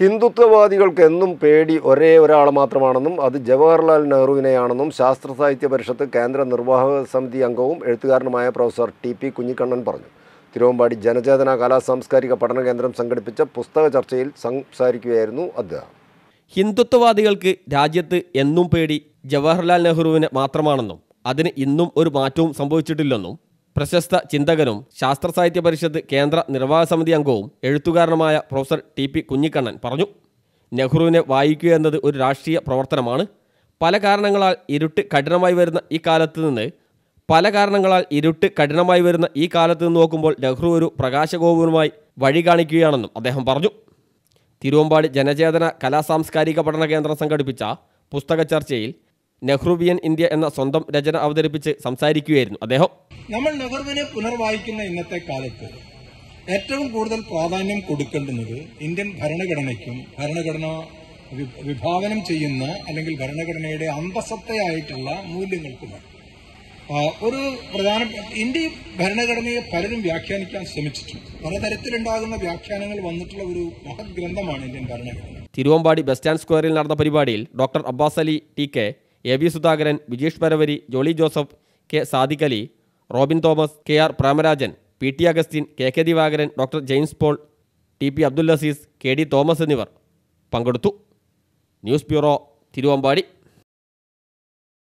ഹിന്ദുത്വവാദികൾക്ക് എന്നും പേടി ഒരേ ഒരാൾ മാത്രമാണെന്നും അത് ജവഹർലാൽ നെഹ്റുവിനെയാണെന്നും ശാസ്ത്ര സാഹിത്യ പരിഷത്ത് കേന്ദ്ര നിർവാഹക സമിതി അംഗവും എഴുത്തുകാരനുമായ പ്രൊഫസർ ടി പി കുഞ്ഞിക്കണ്ണൻ പറഞ്ഞു. തിരുവമ്പാടി ജനചേതന കലാ സാംസ്കാരിക പഠന കേന്ദ്രം സംഘടിപ്പിച്ച പുസ്തക ചർച്ചയിൽ സംസാരിക്കുകയായിരുന്നു അദ്ദേഹം. ഹിന്ദുത്വവാദികൾക്ക് രാജ്യത്ത് എന്നും പേടി ജവഹർലാൽ നെഹ്റുവിന് മാത്രമാണെന്നും അതിന് ഇന്നും ഒരു മാറ്റവും സംഭവിച്ചിട്ടില്ലെന്നും പ്രശസ്ത ചിന്തകനും ശാസ്ത്ര സാഹിത്യ പരിഷത്ത് കേന്ദ്ര നിർവാഹക സമിതി അംഗവും എഴുത്തുകാരനുമായ പ്രൊഫസർ ടി പി കുഞ്ഞിക്കണ്ണൻ പറഞ്ഞു നെഹ്റുവിനെ വായിക്കുക എന്നത് ഒരു രാഷ്ട്രീയ പ്രവർത്തനമാണ്. പല കാരണങ്ങളാൽ ഇരുട്ട് കഠിനമായി വരുന്ന ഈ കാലത്ത് നിന്ന് പല കാരണങ്ങളാൽ ഇരുട്ട് കഠിനമായി വരുന്ന ഈ കാലത്ത് നിന്ന് നോക്കുമ്പോൾ നെഹ്റു ഒരു പ്രകാശഗോപുരമായി വഴി കാണിക്കുകയാണെന്നും അദ്ദേഹം പറഞ്ഞു. തിരുവമ്പാടി ജനചേതന കലാസാംസ്കാരിക പഠന കേന്ദ്രം സംഘടിപ്പിച്ച പുസ്തക ചർച്ചയിൽ നെഹ്റുവിയൻ ഇന്ത്യ എന്ന സ്വന്തം രചന അവതരിപ്പിച്ച് സംസാരിക്കുകയായിരുന്നു. അദ്ദേഹം? നമ്മൾ നെഹ്റുവിനെ പുനർവായിക്കുന്ന ഇന്നത്തെ കാലത്ത് ഏറ്റവും കൂടുതൽ പ്രാധാന്യം കൊടുക്കേണ്ടുന്നത് ഇന്ത്യൻ ഭരണഘടനയ്ക്കും ഭരണഘടന വിഭാവനം ചെയ്യുന്ന അല്ലെങ്കിൽ ഭരണഘടനയുടെ അന്തസത്തയായിട്ടുള്ള മൂല്യങ്ങൾക്കുമാണ്. ഒരു പ്രധാന ഇന്ത്യ ഭരണഘടനയെ പലരും വ്യാഖ്യാനിക്കാൻ ശ്രമിച്ചിട്ടുണ്ട്. പലതരത്തിലുണ്ടാകുന്ന വ്യാഖ്യാനങ്ങൾ വന്നിട്ടുള്ള ഒരു മഹത് ഗ്രന്ഥമാണ് ഇന്ത്യൻ ഭരണഘടന. തിരുവമ്പാടി ബസ് സ്റ്റാൻഡ് സ്ക്വയറിൽ നടന്ന പരിപാടിയിൽ doctor Abbas Ali T K A V Sudhakaran Vijeesh Paravari Jolly Joseph K Sadiqali Robin Thomas K R Premarajan P T Augustine K K Divakaran doctor James Paul T P Abdul Aziz K D Thomas എന്നിവർ പങ്കെടുത്തു. News bureau Thiruvambady.